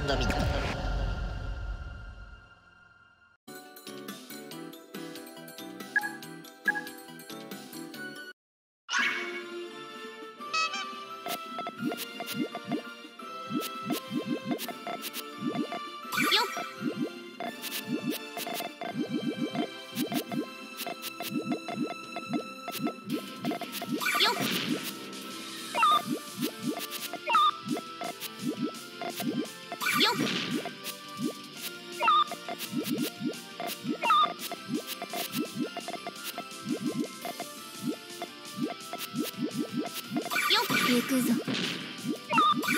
ンドミッ行くぞ。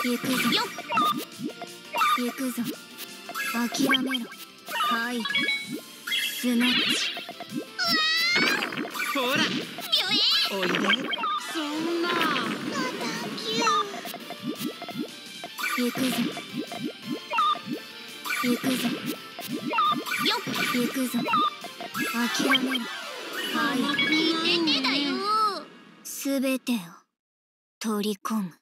行くぞ。行くぞ。諦めろ。はい。スナッチ。ほら。おいで。そんな。行くぞ。行くぞ。行くぞ。諦めろ。はい。言ってだよ。すべてを取り込む。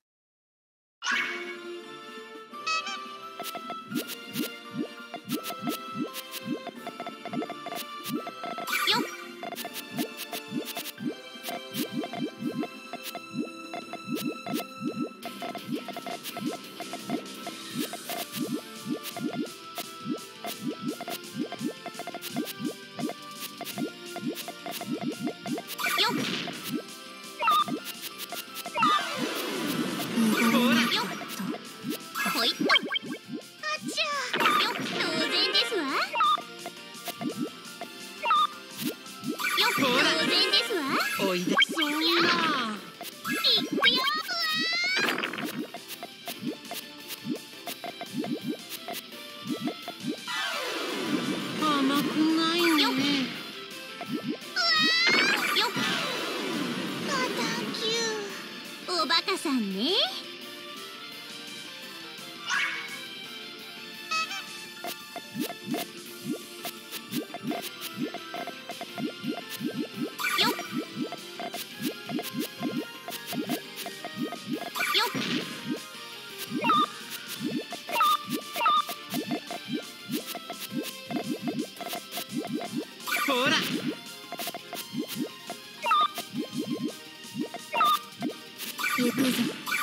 行くぞ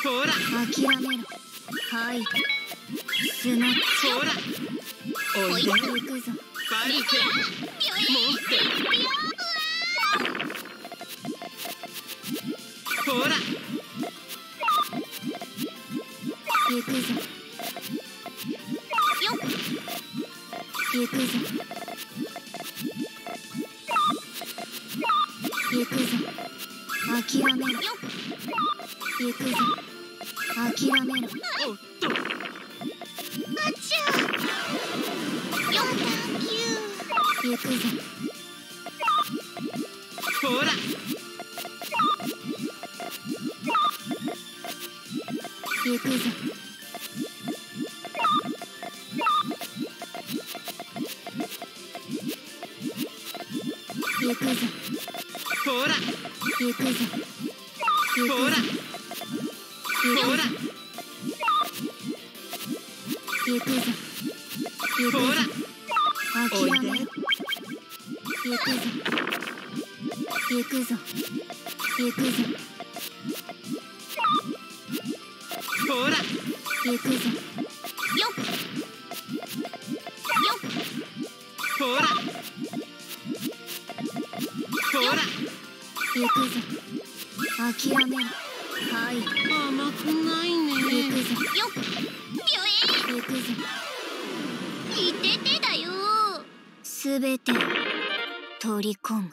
ほら諦めろはいスナッチほらおいで行くぞバルケ持ってほら行くぞよっ行くぞ行くぞ諦めろ行くぞ。諦めろおっとあちゃよっきゅう行くぞほら行くぞ。行くぞ。ほら。行くぞ行くぞほら。ほら。行くぞ行くぞほら。諦めろ行くぞ行くぞ行くぞほら。行くぞ行くぞ。諦めろはい。甘くない行くぞよっびょ行くぞえいててだよすべて取り込む